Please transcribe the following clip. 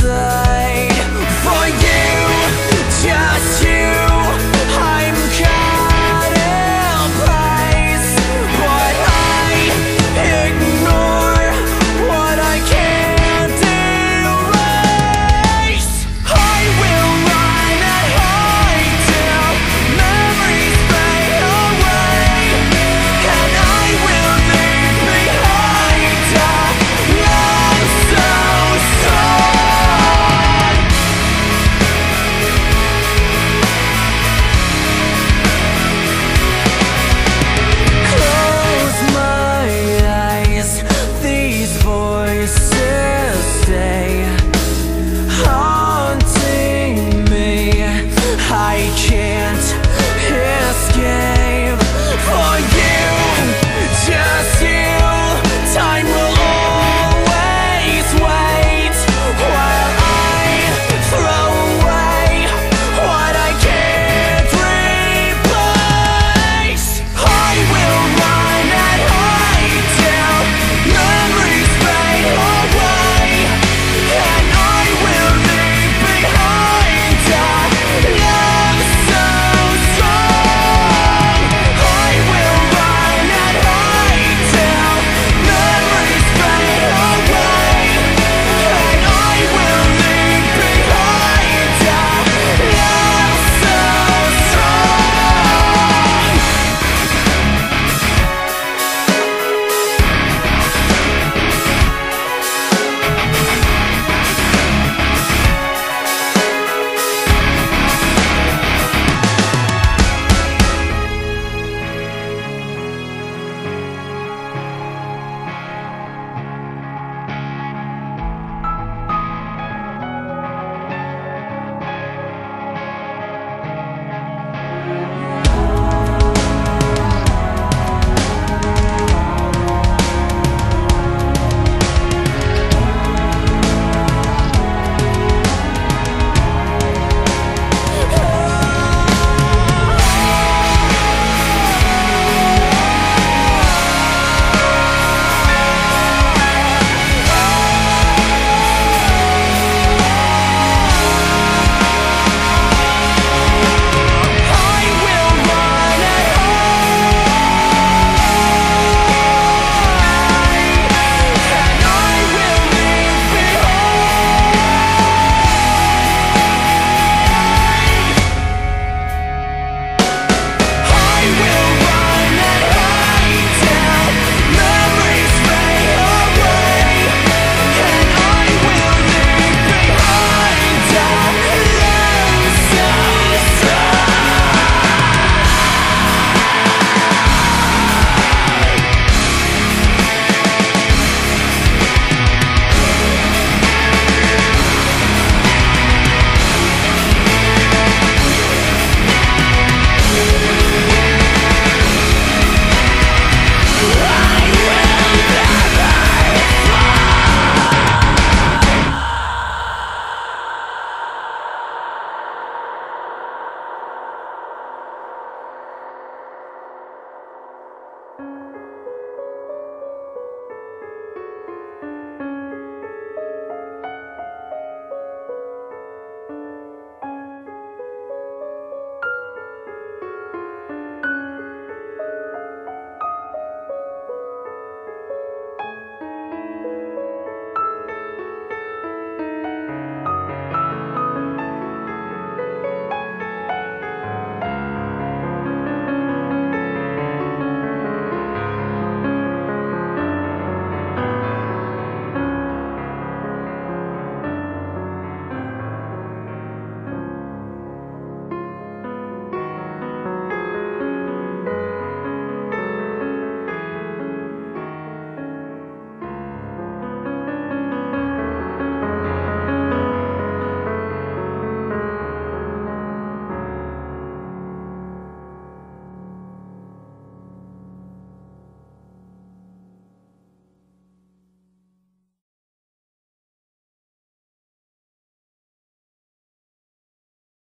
desire can't escape.